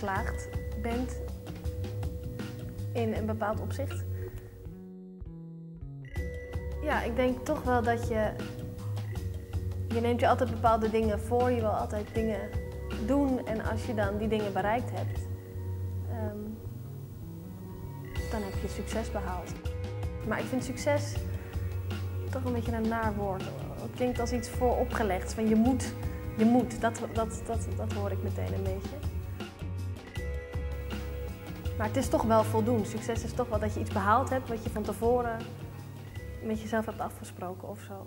geslaagd bent in een bepaald opzicht. Ja, ik denk toch wel dat je. Je neemt je altijd bepaalde dingen voor, je wil altijd dingen doen en als je dan die dingen bereikt hebt, ehm, dan heb je succes behaald. Maar ik vind succes toch een beetje een naar woord. Het klinkt als iets vooropgelegd, van je moet, je moet. Dat, dat, dat, dat hoor ik meteen een beetje. Maar het is toch wel voldoen. Succes is toch wel dat je iets behaald hebt wat je van tevoren met jezelf hebt afgesproken of zo.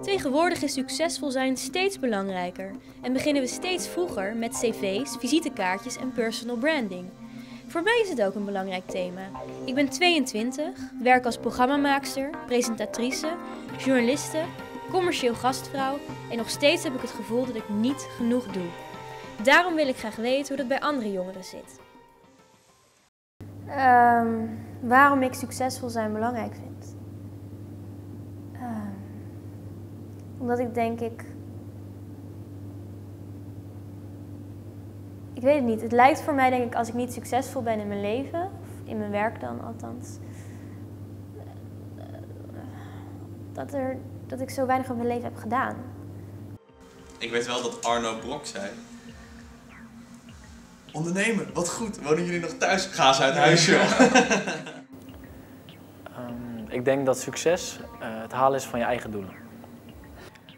Tegenwoordig is succesvol zijn steeds belangrijker en beginnen we steeds vroeger met cv's, visitekaartjes en personal branding. Voor mij is het ook een belangrijk thema. Ik ben 22, werk als programmamaakster, presentatrice, journaliste, commercieel gastvrouw en nog steeds heb ik het gevoel dat ik niet genoeg doe. Daarom wil ik graag weten hoe dat bij andere jongeren zit. Ehm, waarom ik succesvol zijn belangrijk vind. Ehm, omdat ik denk ik. Weet het niet. Het lijkt voor mij, denk ik, als ik niet succesvol ben in mijn leven, of in mijn werk dan althans, dat, er, dat ik zo weinig van mijn leven heb gedaan. Ik weet wel dat Arno Brok zei. Ondernemen, wat goed. Wonen jullie nog thuis? Ga eens uit huis, joh. Ehm, ik denk dat succes eh, het halen is van je eigen doelen.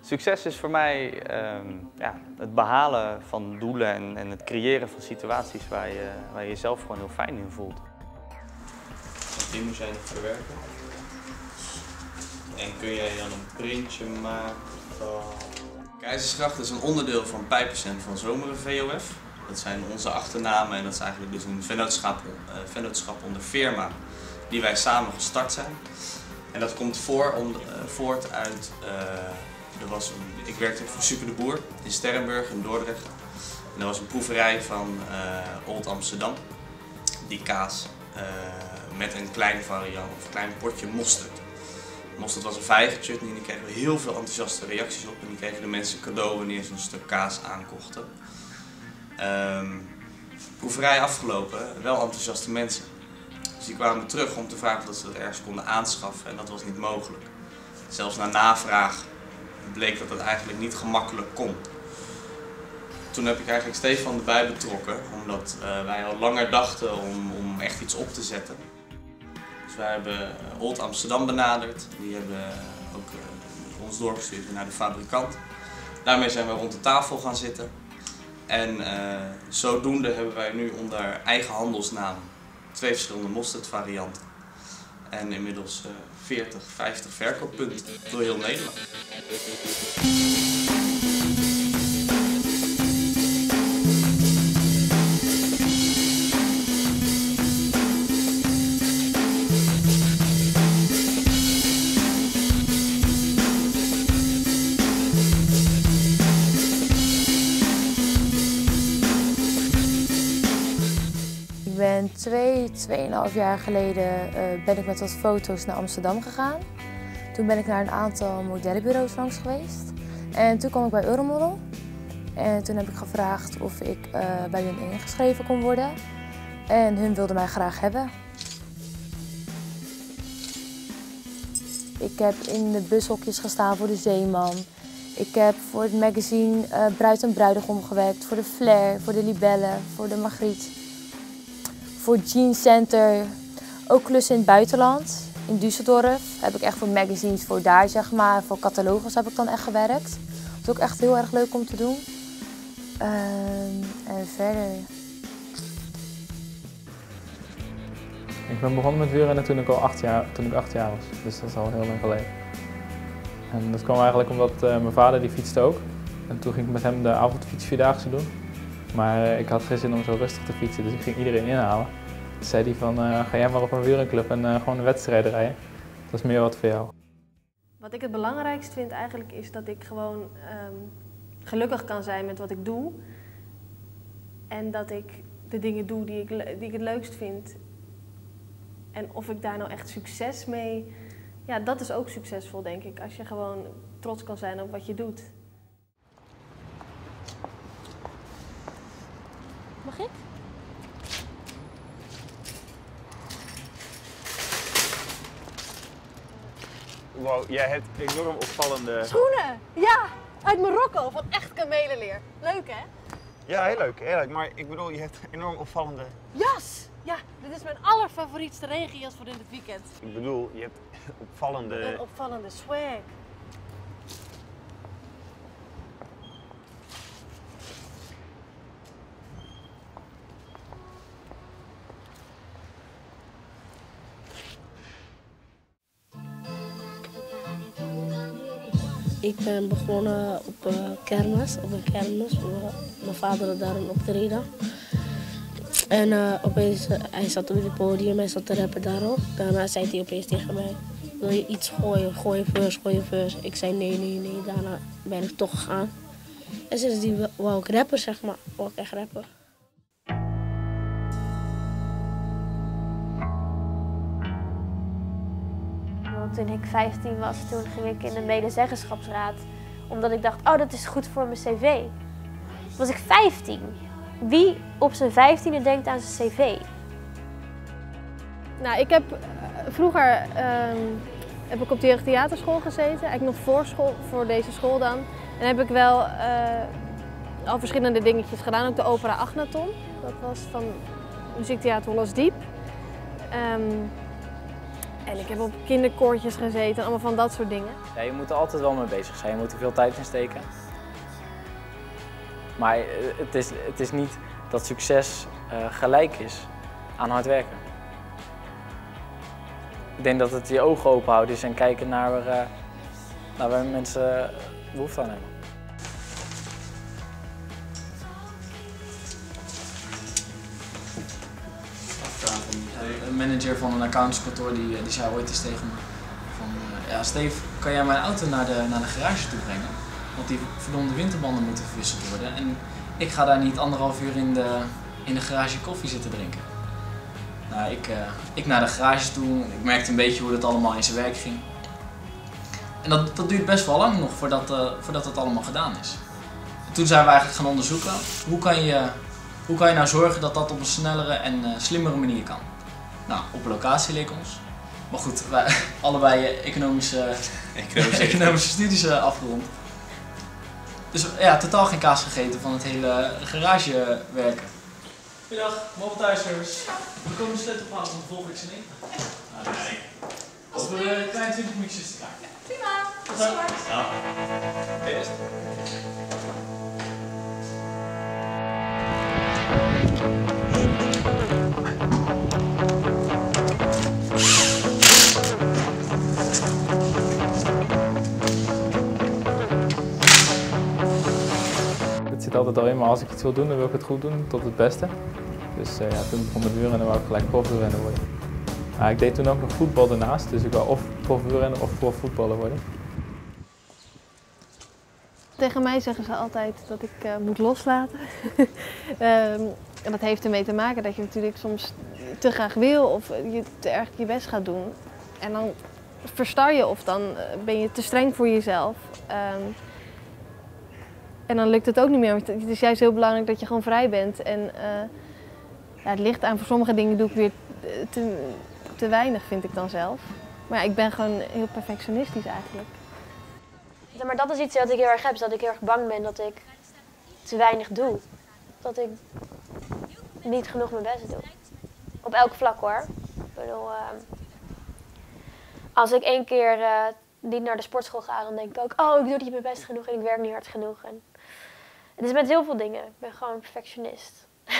Succes is voor mij ehm, ja, het behalen van doelen en, en het creëren van situaties waar je, waar je jezelf gewoon heel fijn in voelt. Die moet jij nog verwerken. En kun jij dan een printje maken van... Keizersgracht is een onderdeel van Pijpercent van Zomeren VOF. Dat zijn onze achternamen en dat is eigenlijk dus een vennootschap, eh, vennootschap onder firma die wij samen gestart zijn. En dat komt voor, om, eh, voort uit, eh, er was een, ik werkte voor Super de Boer in Sterrenburg in Dordrecht. En er was een proeverij van eh, Old Amsterdam, die kaas eh, met een klein variant of een klein potje mosterd. Mosterd was een vijgenchutney en die kregen we heel veel enthousiaste reacties op. En die kregen de mensen cadeau wanneer ze een stuk kaas aankochten. Ehm proeverij afgelopen, wel enthousiaste mensen. Dus die kwamen terug om te vragen of ze dat ergens konden aanschaffen en dat was niet mogelijk. Zelfs na navraag bleek dat het eigenlijk niet gemakkelijk kon. Toen heb ik eigenlijk Stefan erbij betrokken, omdat eh, wij al langer dachten om, om echt iets op te zetten. Dus wij hebben eh, Old Amsterdam benaderd, die hebben ook eh, ons doorgestuurd naar de fabrikant. Daarmee zijn we rond de tafel gaan zitten. En zodoende hebben wij nu onder eigen handelsnaam twee verschillende mosterdvarianten. En inmiddels 40, 50 verkooppunten door heel Nederland. Twee, tweeënhalf jaar geleden eh, ben ik met wat foto's naar Amsterdam gegaan. Toen ben ik naar een aantal modellenbureaus langs geweest. En toen kwam ik bij Euromodel. En toen heb ik gevraagd of ik eh, bij hun ingeschreven kon worden. En hun wilden mij graag hebben. Ik heb in de bushokjes gestaan voor de Zeeman. Ik heb voor het magazine eh, Bruid en Bruidegom gewerkt, voor de Flair, voor de Libelle, voor de Magritte voor Jeans Center. Ook klussen in het buitenland. In Düsseldorf heb ik echt voor magazines voor daar, zeg maar. Voor catalogus heb ik dan echt gewerkt. Dat is ook echt heel erg leuk om te doen. Ehm, en verder. Ik ben begonnen met wielrennen toen ik al acht jaar, toen ik acht jaar was. Dus dat is al heel lang geleden. En dat kwam eigenlijk omdat eh, mijn vader die fietste ook. En toen ging ik met hem de avondfietsvierdaagse doen. Maar ik had geen zin om zo rustig te fietsen, dus ik ging iedereen inhalen. Toen zei hij van, eh, ga jij maar op een wielrenclub en eh, gewoon een wedstrijd rijden. Dat is meer wat voor jou. Wat ik het belangrijkst vind eigenlijk is dat ik gewoon ehm, gelukkig kan zijn met wat ik doe. En dat ik de dingen doe die ik, die ik het leukst vind. En of ik daar nou echt succes mee... Ja, dat is ook succesvol, denk ik. Als je gewoon trots kan zijn op wat je doet. Mag ik? Wow, jij hebt enorm opvallende... Schoenen! Ja, uit Marokko, van echt kamelenleer. Leuk, hè? Ja, heel leuk, heel leuk. Maar ik bedoel, je hebt enorm opvallende... Jas! Ja, dit is mijn allerfavorietste regenjas voor in het weekend. Ik bedoel, je hebt opvallende... Een opvallende swag. Ik ben begonnen op eh, kermis, op een kermis. Mijn vader had daar een optreden. En eh, opeens, eh, hij zat op het podium, hij zat te rappen daarop. Daarna zei hij opeens tegen mij, wil je iets gooien? Gooi verse, gooi verse. Ik zei nee, nee, nee. Daarna ben ik toch gegaan. En sindsdien wou ik rappen, zeg maar. Wou ik echt rappen. Toen ik 15 was, toen ging ik in de medezeggenschapsraad. Omdat ik dacht, oh, dat is goed voor mijn cv. Was ik 15. Wie op zijn 15e denkt aan zijn cv? Nou, ik heb eh, vroeger ehm, heb ik op de jeugdtheaterschool gezeten. Eigenlijk nog voor, school, voor deze school dan. En heb ik wel eh, al verschillende dingetjes gedaan. Ook de opera Agnaton. Dat was van muziektheater Hollands Diep. Ehm, en ik heb op kinderkoortjes gezeten. Allemaal van dat soort dingen. Ja, je moet er altijd wel mee bezig zijn. Je moet er veel tijd in steken. Maar eh, het is, het is niet dat succes eh, gelijk is aan hard werken. Ik denk dat het je ogen open houden is en kijken naar eh, naar waar mensen behoefte aan hebben. Manager van een accountskantoor die, die zei ooit eens tegen me van, eh, ja Steve, kan jij mijn auto naar de, naar de garage toe brengen? Want die verdomde winterbanden moeten verwisseld worden en ik ga daar niet anderhalf uur in de, in de garage koffie zitten drinken. Nou, ik, eh, ik naar de garage toe, ik merkte een beetje hoe dat allemaal in zijn werk ging. En dat, dat duurt best wel lang nog voordat, eh, voordat het allemaal gedaan is. Toen zijn we eigenlijk gaan onderzoeken, hoe kan je, hoe kan je nou zorgen dat dat op een snellere en eh, slimmere manier kan. Nou, op locatie leek ons. Maar goed, wij allebei eh, economische, Economische economische studies eh, afgerond. Dus ja, totaal geen kaas gegeten van het hele garagewerken. Goedendag, mobilethuisers. We komen sleutel ophalen, dan volg ik ze in. Nee. Als we een klein 20 minuutjes te kijken. Prima, tot straks. Ja. Eerst. Altijd al in, maar als ik iets wil doen, dan wil ik het goed doen, tot het beste. Dus eh, ja, toen begon met wielrennen, wou ik gelijk profwielrenner worden. Ik deed toen ook nog voetbal daarnaast, dus ik wou of profwielrenner of profvoetballer worden. Tegen mij zeggen ze altijd dat ik eh, moet loslaten. Ehm, en dat heeft ermee te maken dat je natuurlijk soms te graag wil of je te erg je best gaat doen. En dan verstar je of dan eh, ben je te streng voor jezelf. Ehm, en dan lukt het ook niet meer. Het is juist heel belangrijk dat je gewoon vrij bent. En eh, ja, het ligt aan, voor sommige dingen doe ik weer te, te weinig, vind ik dan zelf. Maar ja, ik ben gewoon heel perfectionistisch eigenlijk. Maar dat is iets wat ik heel erg heb, is dat ik heel erg bang ben dat ik te weinig doe. Dat ik niet genoeg mijn best doe. Op elk vlak hoor. Ik bedoel, ehm, als ik één keer eh, niet naar de sportschool ga, dan denk ik ook, oh, ik doe niet mijn best genoeg en ik werk niet hard genoeg. En het is met heel veel dingen. Ik ben gewoon een perfectionist.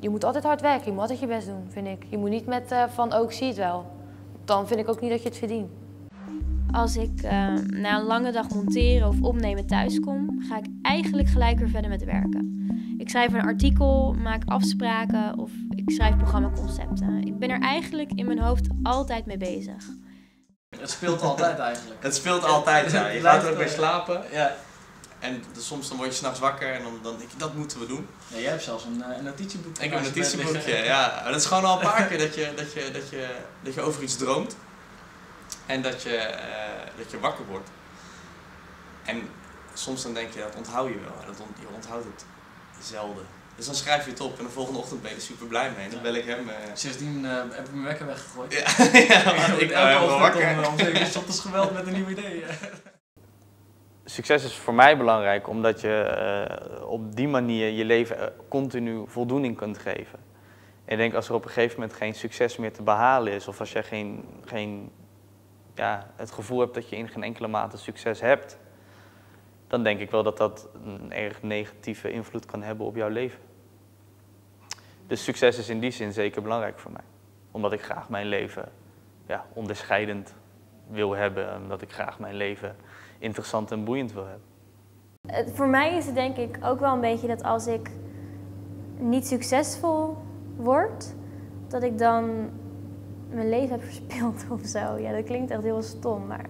Je moet altijd hard werken, je moet altijd je best doen, vind ik. Je moet niet met eh, van, ook zie het wel. Dan vind ik ook niet dat je het verdient. Als ik eh, na een lange dag monteren of opnemen thuis kom, ga ik eigenlijk gelijk weer verder met werken. Ik schrijf een artikel, maak afspraken of ik schrijf programmaconcepten. Ik ben er eigenlijk in mijn hoofd altijd mee bezig. Het speelt altijd eigenlijk. Het speelt altijd, ja. Je gaat blijft, ook weer slapen. Ja. En soms dan word je s'nachts wakker en dan, dan denk je, dat moeten we doen. Ja, jij hebt zelfs een, een notitieboek. Ik heb een notitieboekje, ja. Maar dat is gewoon al een paar keer dat je, dat je, dat je, dat je over iets droomt. En dat je, uh, dat je wakker wordt. En soms dan denk je, dat onthoud je wel. Dat on, je onthoudt het zelden. Dus dan schrijf je het op en de volgende ochtend ben je er super blij mee. En dan bel ik hem. Uh... Sindsdien uh, heb ik mijn wekker weggegooid. Ja, ja ik, elke ochtend wakker. om, om 7 uur ochtends geweld met een nieuw idee. Succes is voor mij belangrijk omdat je uh, op die manier je leven continu voldoening kunt geven. En ik denk als er op een gegeven moment geen succes meer te behalen is, of als je geen, geen, ja, het gevoel hebt dat je in geen enkele mate succes hebt, dan denk ik wel dat dat een erg negatieve invloed kan hebben op jouw leven. Dus succes is in die zin zeker belangrijk voor mij. Omdat ik graag mijn leven ja, onderscheidend wil hebben. Omdat ik graag mijn leven interessant en boeiend wil hebben. Voor mij is het denk ik ook wel een beetje dat als ik niet succesvol word, dat ik dan mijn leven heb verspild of zo. Ja, dat klinkt echt heel stom, maar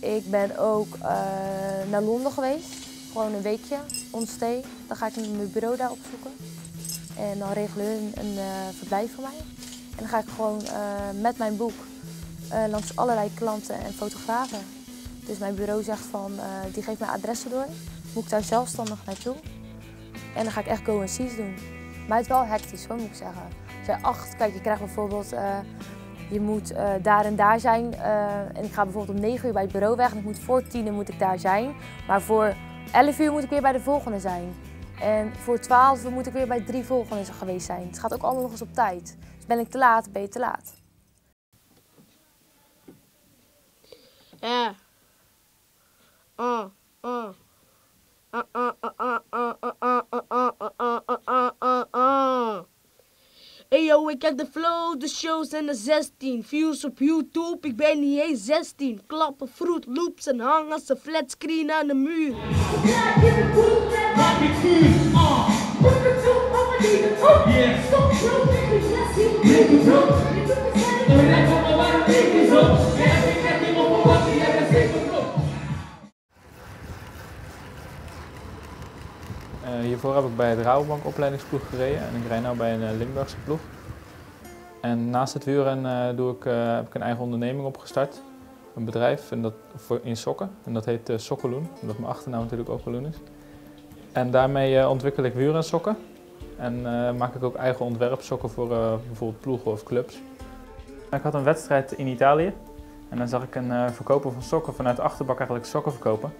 Ik ben ook uh, naar Londen geweest. Gewoon een weekje, on stay. Dan ga ik mijn bureau daar opzoeken. En dan regelen een uh, verblijf voor mij. En dan ga ik gewoon met mijn boek langs allerlei klanten en fotografen. Dus mijn bureau zegt van, die geeft mijn adressen door. Moet ik daar zelfstandig naartoe. En dan ga ik echt go and seize doen. Maar het is wel hectisch hoor, moet ik zeggen. Zij acht, kijk, je krijgt bijvoorbeeld je moet daar en daar zijn. En ik ga bijvoorbeeld om 9 uur bij het bureau weg en ik moet voor 10 uur moet ik daar zijn. Maar voor 11 uur moet ik weer bij de volgende zijn. En voor 12 uur moet ik weer bij drie volgende geweest zijn. Het gaat ook allemaal nog eens op tijd. Dus ben ik te laat, ben je te laat. Ja. Oh, oh. Uh, uh, uh, uh, uh, uh, uh, uh, uh, uh, uh. Hey yo, ik heb de flow, de shows en de 16. Views op YouTube, ik ben niet eens 16. Klappen, fruit loops en hangen ze flatscreen aan de muur. Uh, hiervoor heb ik bij het Rabobank opleidingsploeg gereden en ik rijd nu bij een uh, Limburgse ploeg. En naast het wielrennen uh, doe ik, heb ik een eigen onderneming opgestart. Een bedrijf en dat, voor, in sokken en dat heet uh, Sokkeloen, omdat mijn achternaam natuurlijk ook Loen is. En daarmee ontwikkel ik wielrensokken en maak ik ook eigen ontwerpsokken voor bijvoorbeeld ploegen of clubs. Ik had een wedstrijd in Italië en dan zag ik een verkoper van sokken vanuit de achterbak eigenlijk sokken verkopen.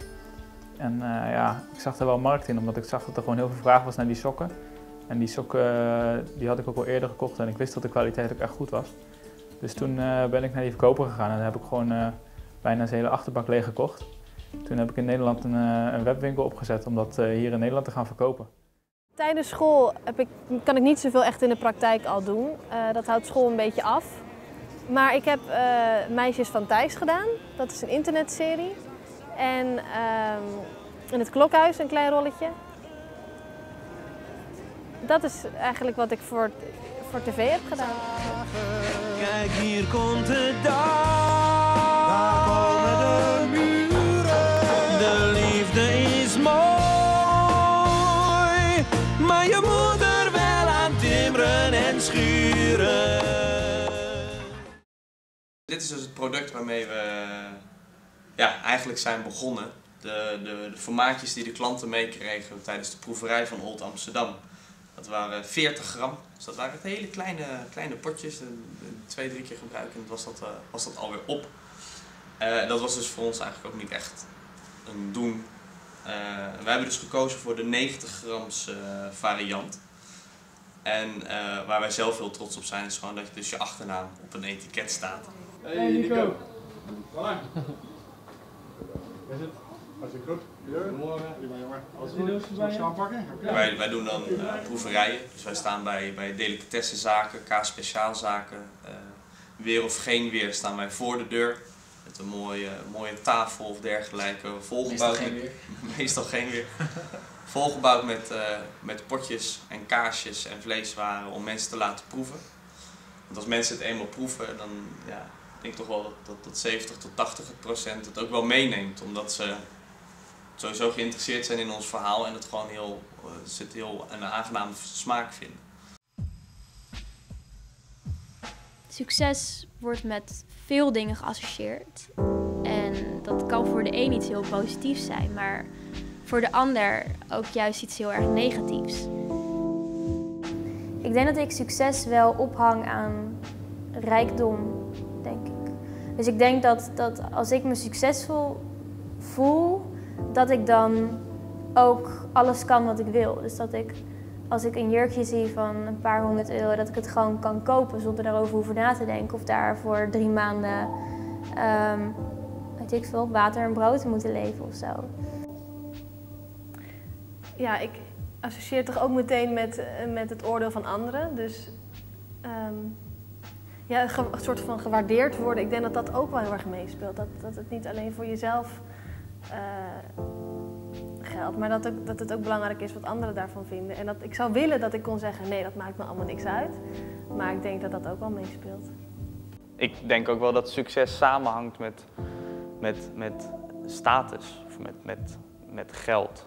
En uh, ja, ik zag er wel markt in, omdat ik zag dat er gewoon heel veel vraag was naar die sokken. En die sokken uh, die had ik ook al eerder gekocht en ik wist dat de kwaliteit ook echt goed was. Dus toen uh, ben ik naar die verkoper gegaan en heb ik gewoon bijna zijn hele achterbak leeg gekocht. Toen heb ik in Nederland een, een webwinkel opgezet om dat hier in Nederland te gaan verkopen. Tijdens school heb ik, kan ik niet zoveel echt in de praktijk al doen. dat houdt school een beetje af. Maar ik heb Meisjes van Thijs gedaan. Dat is een internetserie. En um, in het klokhuis een klein rolletje. Dat is eigenlijk wat ik voor, voor tv heb gedaan. Kijk, hier komt de dag. Daar komen de muren. De liefde is mooi. Maar je moet er wel aan timmeren en schuren. Dit is dus het product waarmee we ja, eigenlijk zijn begonnen. De, de, de formaatjes die de klanten meekregen tijdens de proeverij van Old Amsterdam. Dat waren 40 gram, dus dat waren hele kleine, kleine potjes, twee, drie keer gebruiken en was dat, uh, was dat alweer op. Uh, dat was dus voor ons eigenlijk ook niet echt een doen. Uh, wij hebben dus gekozen voor de 90 grams variant. En waar wij zelf heel trots op zijn is gewoon dat je dus je achternaam op een etiket staat. Hey Nico! Is het? Hartstikke goed. Goedemorgen. Aanpakken? Wij, wij doen dan uh, proeverijen. Dus wij staan bij, bij delicatessenzaken, kaas speciaalzaken. Uh, weer of geen weer staan wij voor de deur. Met een mooie, mooie tafel of dergelijke. Volgebouwd Meestal geen weer. meestal geen weer. Volgebouwd met, uh, met potjes en kaasjes en vleeswaren om mensen te laten proeven. Want als mensen het eenmaal proeven, dan, ja, denk toch wel dat, dat, dat 70 tot 80 procent het ook wel meeneemt. Omdat ze sowieso geïnteresseerd zijn in ons verhaal en het gewoon heel, uh, het heel een aangename smaak vinden. Succes wordt met veel dingen geassocieerd. En dat kan voor de een iets heel positiefs zijn, maar voor de ander ook juist iets heel erg negatiefs. Ik denk dat ik succes wel ophang aan rijkdom, ik. Dus ik denk dat, dat als ik me succesvol voel, dat ik dan ook alles kan wat ik wil. Dus dat ik als ik een jurkje zie van een paar honderd euro, dat ik het gewoon kan kopen zonder daarover hoeven na te denken. Of daar voor drie maanden, um, weet ik veel, water en brood te moeten leven of zo. Ja, ik associeer toch ook meteen met, met het oordeel van anderen. Dus um, ja, een soort van gewaardeerd worden. Ik denk dat dat ook wel heel erg meespeelt. Dat, dat het niet alleen voor jezelf uh, geldt, maar dat, ook, dat het ook belangrijk is wat anderen daarvan vinden. En dat ik zou willen dat ik kon zeggen, nee, dat maakt me allemaal niks uit. Maar ik denk dat dat ook wel meespeelt. Ik denk ook wel dat succes samenhangt met, met, met status of met, met, met geld.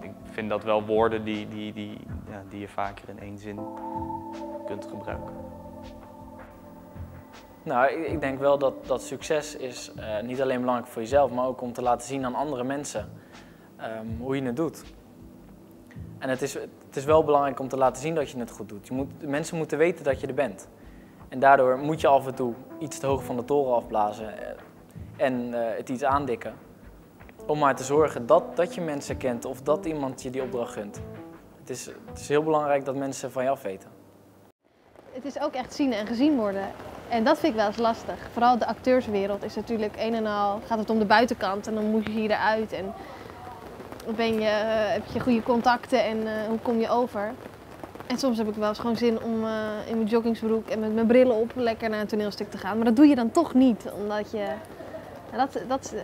Ik vind dat wel woorden die, die, die, die je vaker in één zin kunt gebruiken. Nou, ik denk wel dat, dat succes is uh, niet alleen belangrijk voor jezelf, maar ook om te laten zien aan andere mensen um, hoe je het doet. En het is, het is wel belangrijk om te laten zien dat je het goed doet. Je moet, mensen moeten weten dat je er bent. En daardoor moet je af en toe iets te hoog van de toren afblazen eh, en uh, het iets aandikken. Om maar te zorgen dat, dat je mensen kent of dat iemand je die opdracht gunt. Het is, het is heel belangrijk dat mensen van af weten. Het is ook echt zien en gezien worden. En dat vind ik wel eens lastig. Vooral de acteurswereld is natuurlijk een en al, gaat het om de buitenkant en dan moet je hier eruit. En ben je, heb je goede contacten en uh, hoe kom je over? En soms heb ik wel eens gewoon zin om uh, in mijn joggingsbroek en met mijn brillen op lekker naar een toneelstuk te gaan. Maar dat doe je dan toch niet, omdat je... Dat, dat,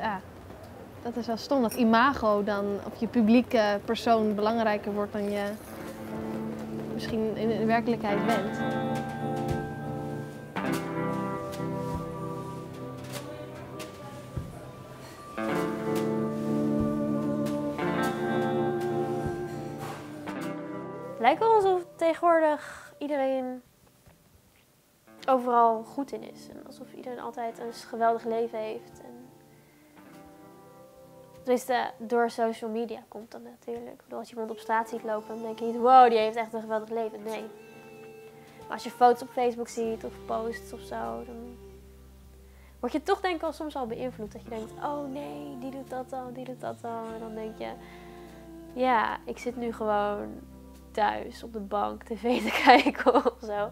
dat is wel stom, dat imago dan, of je publieke persoon belangrijker wordt dan je misschien in de werkelijkheid bent. lijkt wel alsof tegenwoordig iedereen overal goed in is. En alsof iedereen altijd een geweldig leven heeft. En... Tenminste, door social media komt dat natuurlijk. Als je iemand op straat ziet lopen, dan denk je niet, wow, die heeft echt een geweldig leven. Nee. Maar als je foto's op Facebook ziet of posts of zo, dan word je toch denk ik al soms al beïnvloed. Dat je denkt, oh nee, die doet dat al, die doet dat al. En dan denk je, ja, ik zit nu gewoon thuis op de bank tv te kijken of zo.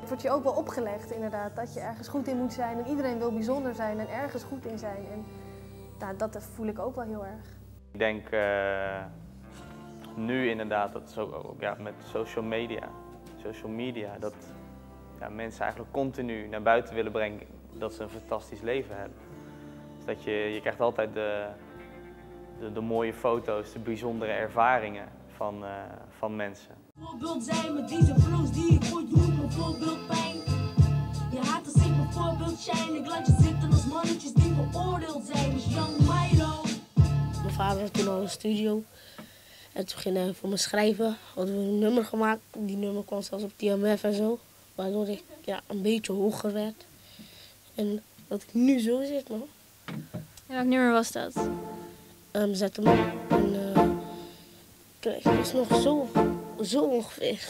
Het wordt je ook wel opgelegd inderdaad, dat je ergens goed in moet zijn. En iedereen wil bijzonder zijn en ergens goed in zijn. En nou, dat voel ik ook wel heel erg. Ik denk uh, nu inderdaad, dat zo, ja, met social media, social media, dat ja, mensen eigenlijk continu naar buiten willen brengen dat ze een fantastisch leven hebben. Dus dat je, je krijgt altijd de, de, de mooie foto's, de bijzondere ervaringen van, uh, van mensen. Voorbeeld zijn met deze flows die ik ooit doe, Mijn vader had toen al een studio. En toen ging hij voor me schrijven. Hadden we een nummer gemaakt. Die nummer kwam zelfs op TMF en zo. Waardoor ik ja, een beetje hoger werd. En dat ik nu zo zit, man. En welk nummer was dat? Um, zet hem op. En, uh, kijk, dat is nog zo, zo ongeveer.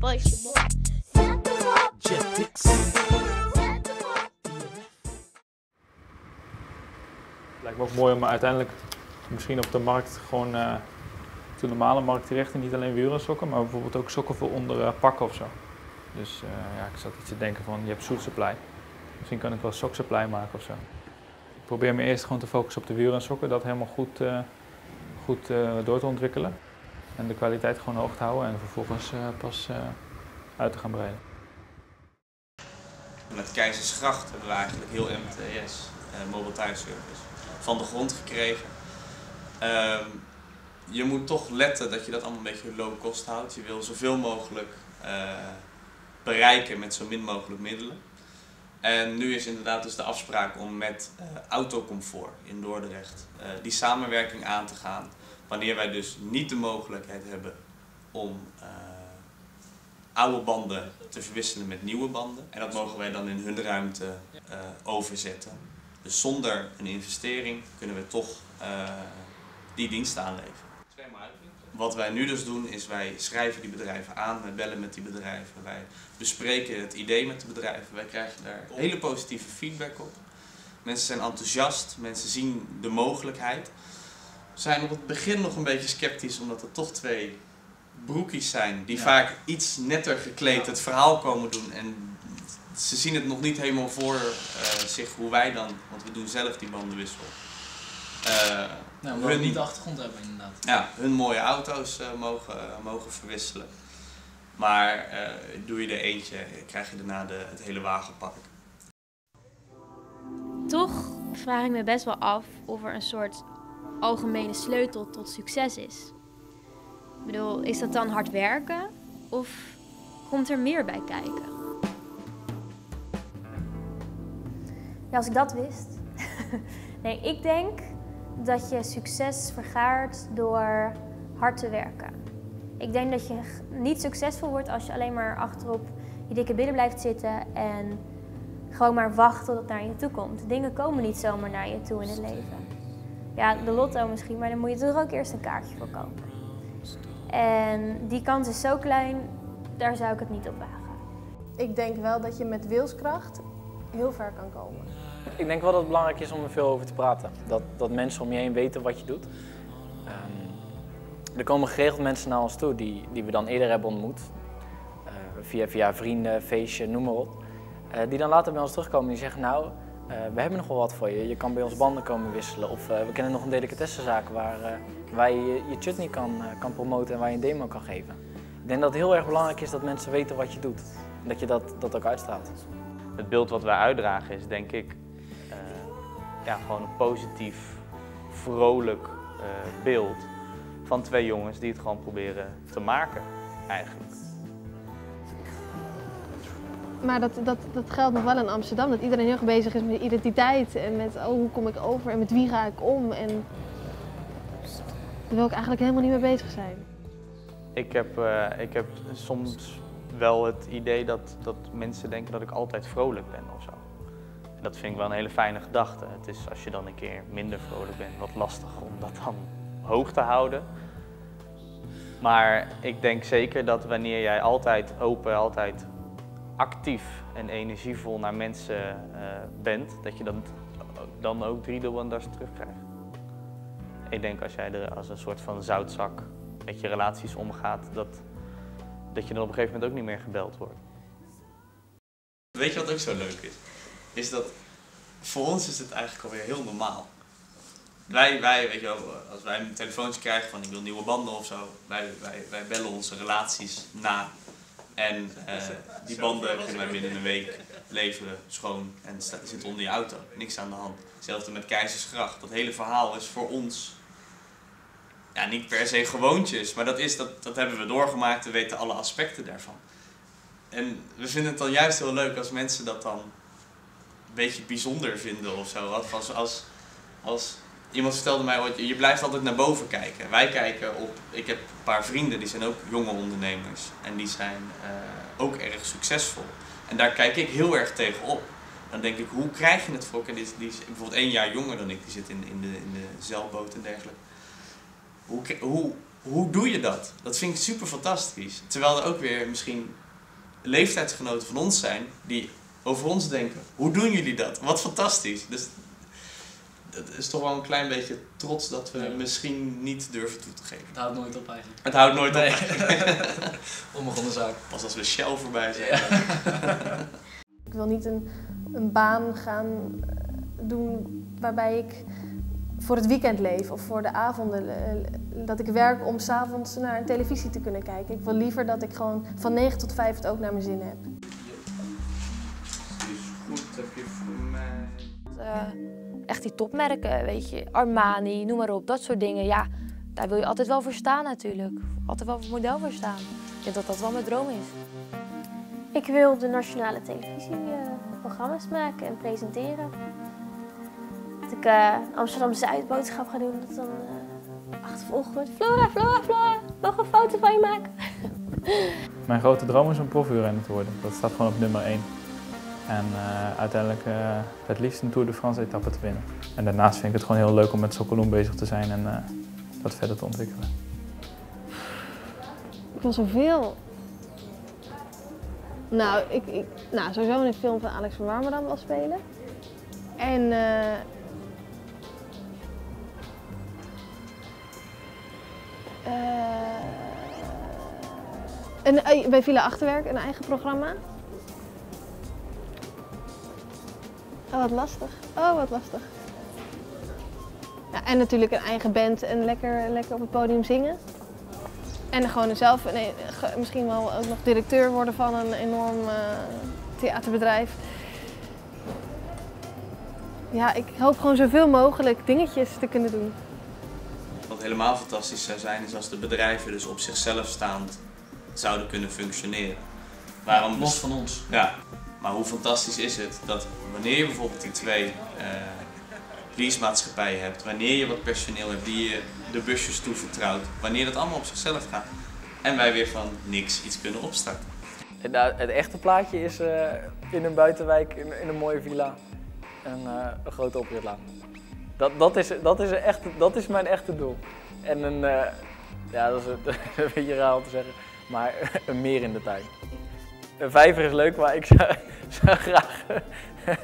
Spice. Jetix. Lijkt me ook mooi om uiteindelijk misschien op de markt gewoon uh, de normale markt terecht en niet alleen wielrensokken, maar bijvoorbeeld ook sokken voor onder uh, pakken of zo. Dus uh, ja, ik zat iets te denken van, je hebt zoet supply. Misschien kan ik wel sok supply maken of zo. Ik probeer me eerst gewoon te focussen op de wielen en sokken, dat helemaal goed, uh, goed uh, door te ontwikkelen. En de kwaliteit gewoon hoog te houden en vervolgens pas uit te gaan breiden. Met Keizersgracht hebben we eigenlijk heel MTS, Mobile Tire Service, van de grond gekregen. Ehm, je moet toch letten dat je dat allemaal een beetje low cost houdt. Je wil zoveel mogelijk bereiken met zo min mogelijk middelen. En nu is inderdaad dus de afspraak om met Autocomfort in Dordrecht die samenwerking aan te gaan. Wanneer wij dus niet de mogelijkheid hebben om oude banden te verwisselen met nieuwe banden. En dat mogen wij dan in hun ruimte overzetten. Dus zonder een investering kunnen we toch die diensten aanleveren. Wat wij nu dus doen is wij schrijven die bedrijven aan, wij bellen met die bedrijven, wij bespreken het idee met de bedrijven, wij krijgen daar hele positieve feedback op. Mensen zijn enthousiast, mensen zien de mogelijkheid. Zijn op het begin nog een beetje sceptisch omdat er toch twee broekies zijn die vaak iets netter gekleed het verhaal komen doen en ze zien het nog niet helemaal voor uh, zich hoe wij dan, want we doen zelf die bandenwissel. Uh, nou, hun, niet de achtergrond hebben inderdaad. Ja, hun mooie auto's uh, mogen, mogen verwisselen. Maar doe je er eentje, krijg je daarna de, het hele wagenpark. Toch vraag ik me best wel af of er een soort algemene sleutel tot succes is. Ik bedoel, is dat dan hard werken of komt er meer bij kijken? Ja, als ik dat wist. nee, ik denk dat je succes vergaart door hard te werken. Ik denk dat je niet succesvol wordt als je alleen maar achterop je dikke billen blijft zitten en gewoon maar wacht tot het naar je toe komt. Dingen komen niet zomaar naar je toe in het leven. Ja, de lotto misschien, maar dan moet je er ook eerst een kaartje voor kopen. En die kans is zo klein, daar zou ik het niet op wagen. Ik denk wel dat je met wilskracht heel ver kan komen. Ik denk wel dat het belangrijk is om er veel over te praten. Dat, dat mensen om je heen weten wat je doet. Um, er komen geregeld mensen naar ons toe die, die we dan eerder hebben ontmoet. Uh, via, via vrienden, feestje, noem maar op. Uh, die dan later bij ons terugkomen en die zeggen, nou, uh, we hebben nog wel wat voor je. Je kan bij ons banden komen wisselen. Of we kennen nog een delicatessenzaak waar, waar je je chutney kan, kan promoten en waar je een demo kan geven. Ik denk dat het heel erg belangrijk is dat mensen weten wat je doet. En dat je dat, dat ook uitstraalt. Het beeld wat wij uitdragen is denk ik ja, gewoon een positief, vrolijk beeld van twee jongens die het gewoon proberen te maken, eigenlijk. Maar dat, dat, dat geldt nog wel in Amsterdam, dat iedereen heel erg bezig is met identiteit en met oh, hoe kom ik over en met wie ga ik om. En daar wil ik eigenlijk helemaal niet mee bezig zijn. Ik heb, uh, ik heb soms wel het idee dat, dat mensen denken dat ik altijd vrolijk ben of zo. Dat vind ik wel een hele fijne gedachte. Het is als je dan een keer minder vrolijk bent, wat lastig om dat dan hoog te houden. Maar ik denk zeker dat wanneer jij altijd open, altijd actief en energievol naar mensen uh, bent, dat je dan, dan ook driedubbel en das terugkrijgt. Ik denk als jij er als een soort van zoutzak met je relaties omgaat, dat, dat je dan op een gegeven moment ook niet meer gebeld wordt. Weet je wat ook zo leuk is? is dat voor ons is het eigenlijk alweer heel normaal. Wij, wij, weet je wel, als wij een telefoontje krijgen van ik wil nieuwe banden of zo, wij, wij, wij bellen onze relaties na. En uh, die banden kunnen wij binnen een week leveren, schoon en zit onder je auto. Niks aan de hand. Hetzelfde met Keizersgracht. Dat hele verhaal is voor ons ja, niet per se gewoontjes, maar dat, is, dat, dat hebben we doorgemaakt, we weten alle aspecten daarvan. En we vinden het dan juist heel leuk als mensen dat dan een beetje bijzonder vinden of zo. Als, als, als iemand vertelde mij je blijft altijd naar boven kijken. Wij kijken op, ik heb een paar vrienden, die zijn ook jonge ondernemers. En die zijn uh, ook erg succesvol. En daar kijk ik heel erg tegen op. Dan denk ik, hoe krijg je het voor elkaar? Die, die is bijvoorbeeld één jaar jonger dan ik, die zit in, in, de, in de zeilboot en dergelijke. Hoe, hoe, hoe doe je dat? Dat vind ik super fantastisch. Terwijl er ook weer misschien leeftijdsgenoten van ons zijn die over ons denken. Hoe doen jullie dat? Wat fantastisch. Dus het is toch wel een klein beetje trots dat we misschien niet durven toe te geven. Het houdt nooit op eigenlijk. Het houdt nooit Nee. op. Onbegonnen zaak. Pas als we Shell voorbij zijn. Ik wil niet een, een baan gaan eh, doen waarbij ik voor het weekend leef of voor de avonden. eh, Dat ik werk om s'avonds naar een televisie te kunnen kijken. Ik wil liever dat ik gewoon van 9 tot 5 het ook naar mijn zin heb. Is goed, heb je voor mij. Eh, echt die topmerken, weet je, Armani, noem maar op, dat soort dingen. Ja, daar wil je altijd wel voor staan natuurlijk. Altijd wel voor het model voor staan. Ik denk dat dat wel mijn droom is. Ik wil op de nationale televisie eh, programma's maken en presenteren. Dat ik eh, Amsterdam Zuid boodschap ga doen, dat dan eh achtervolgd wordt. Flora, Flora, Flora, mag een foto van je maken? Mijn grote droom is om profuurrenner te worden. Dat staat gewoon op nummer 1. En eh, uiteindelijk eh, het liefst een Tour de France etappe te winnen. En daarnaast vind ik het gewoon heel leuk om met Sokoloen bezig te zijn en eh, dat verder te ontwikkelen. Ik wil zoveel. Nou, ik, ik, nou, sowieso in een film van Alex van Warmerdam wel spelen. En. en, bij Villa Achterwerk een eigen programma. Oh, wat lastig. Oh, wat lastig. Ja, en natuurlijk een eigen band en lekker, lekker op het podium zingen. En gewoon zelf nee, misschien wel ook nog directeur worden van een enorm eh, theaterbedrijf. Ja, ik hoop gewoon zoveel mogelijk dingetjes te kunnen doen. Wat helemaal fantastisch zou zijn, is als de bedrijven dus op zichzelf staand zouden kunnen functioneren. Waarom Los dus- van ons. Ja, maar hoe fantastisch is het dat wanneer je bijvoorbeeld die twee eh leasemaatschappijen hebt, wanneer je wat personeel hebt die je de busjes toevertrouwt, wanneer dat allemaal op zichzelf gaat en wij weer van niks iets kunnen opstarten. Het, nou, het echte plaatje is eh, in een buitenwijk, in, in een mooie villa, en, eh, een grote opritlaan. Dat, dat, is, dat, is dat is mijn echte doel. En een, eh, ja, dat is, een- een beetje raar om te zeggen, maar een meer in de tuin. Een vijver is leuk, maar ik zou, zou graag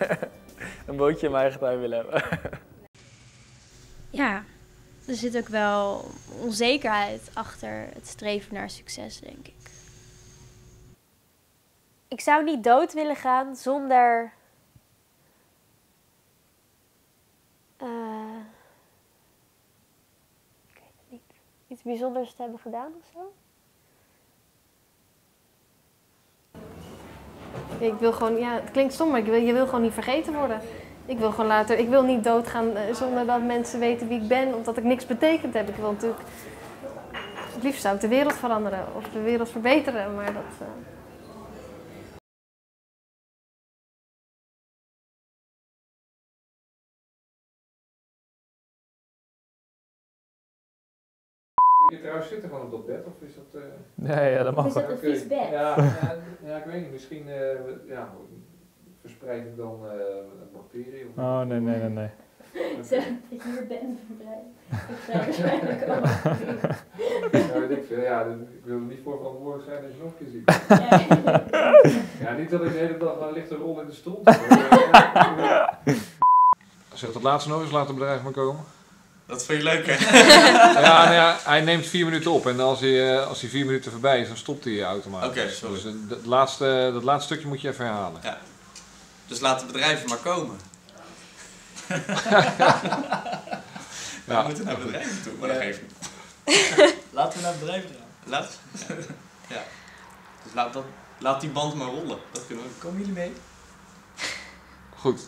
een bootje in mijn eigen tuin willen hebben. Ja, er zit ook wel onzekerheid achter het streven naar succes, denk ik. Ik zou niet dood willen gaan zonder. eh, ik weet het niet. Iets bijzonders te hebben gedaan of zo? Ik wil gewoon, ja, het klinkt stom, maar ik wil, je wil gewoon niet vergeten worden. Ik wil gewoon later, ik wil niet doodgaan eh, zonder dat mensen weten wie ik ben, omdat ik niks betekend heb. Ik wil natuurlijk, het liefst zou ik de wereld veranderen of de wereld verbeteren, maar dat... eh, trouwens zitten gewoon op dat bed of is dat... eh, Nee, ja, dat mag Is dat een vies bed? Ja, ja, ja, ik weet niet. Misschien eh, ja, verspreid ik dan eh, een bacterie. Of Oh, nee, nee, nee, nee. Zo, dat je hier bent Ja, weet ik veel. Ja, ik wil er niet voor verantwoordelijk zijn als je nog een keer ziet. Ja, niet dat ik de hele dag een lichte rol in de stoel Zeg dat laatste nog eens, laat het bedrijf maar komen. Dat vind je leuk, hè? ja, nou ja, hij neemt vier minuten op en als hij, eh, als hij vier minuten voorbij is, dan stopt hij automatisch. Oké, sorry. Dus eh, dat, laatste, dat laatste stukje moet je even herhalen. Ja. Dus laat de bedrijven maar komen. We Ja. moeten naar bedrijven toe, maar dat geeft niet. Laten we naar het bedrijf gaan. Laat. Ja. ja. Dus laat, dat, laat die band maar rollen. Dat kunnen we. Komen jullie mee? Goed.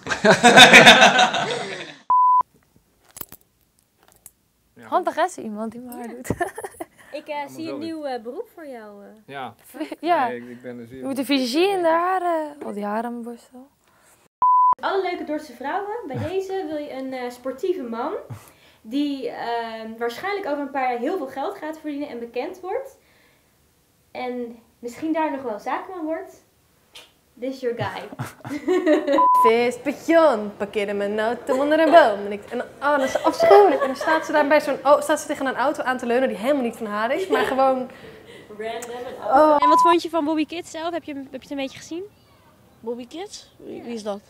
Handig hè, zo iemand die maar doet. Ik eh, zie een nieuw eh, beroep voor jou. eh. Ja. ja. Nee, ik, ik ben er zeer... Je moet een visagie in de haren. Al die haren aan mijn borstel. Alle leuke Dordtse vrouwen, bij deze wil je een eh, sportieve man. Die eh, waarschijnlijk over een paar jaar heel veel geld gaat verdienen en bekend wordt. En misschien daar nog wel zakenman wordt. This is your guy. Vis, pigeon, parkeerde mijn auto onder een boom. En, ik, en oh, dat is afschuwelijk. En dan staat ze daar bij zo'n, oh, staat ze tegen een auto aan te leunen die helemaal niet van haar is, maar gewoon... Oh. En wat vond je van Bobby Kids zelf? Heb je, heb je het een beetje gezien? Bobby Kids? Wie, wie is dat?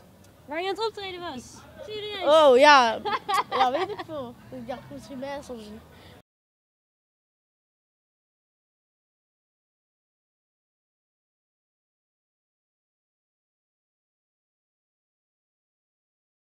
Waar je aan het optreden was. Oh ja, ja weet ik veel. Ik dacht misschien mensen of zo.